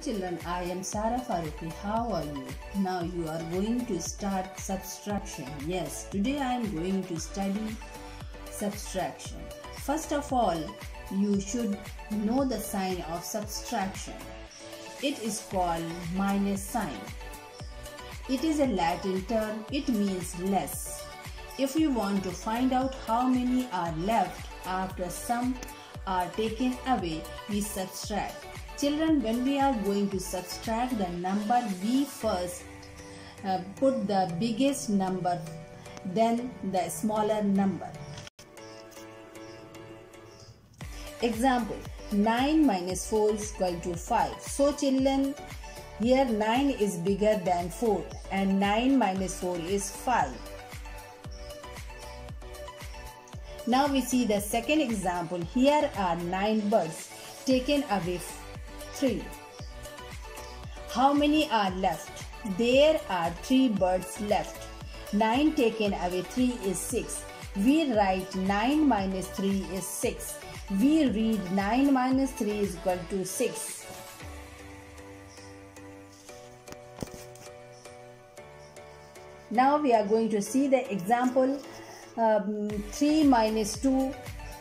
children, I am Sara Faruqi. How are you? Now you are going to start subtraction. Yes, today I am going to study subtraction. First of all, you should know the sign of subtraction. It is called minus sign. It is a Latin term, it means less. If you want to find out how many are left after some are taken away, we subtract. Children, when we are going to subtract the number, we first uh, put the biggest number, then the smaller number. Example 9 minus 4 is equal to 5. So, children, here 9 is bigger than 4 and 9 minus 4 is 5. Now we see the second example. Here are 9 birds taken away 3. How many are left? There are 3 birds left. 9 taken away 3 is 6. We write 9 minus 3 is 6. We read 9 minus 3 is equal to 6. Now we are going to see the example um, 3 minus 2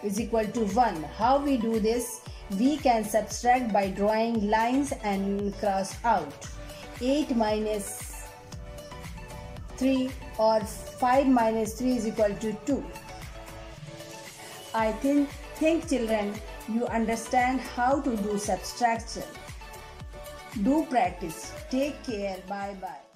is equal to 1. How we do this? we can subtract by drawing lines and cross out. 8 minus 3 or 5 minus 3 is equal to 2 i think think children you understand how to do subtraction. Do practice. Take care. Bye bye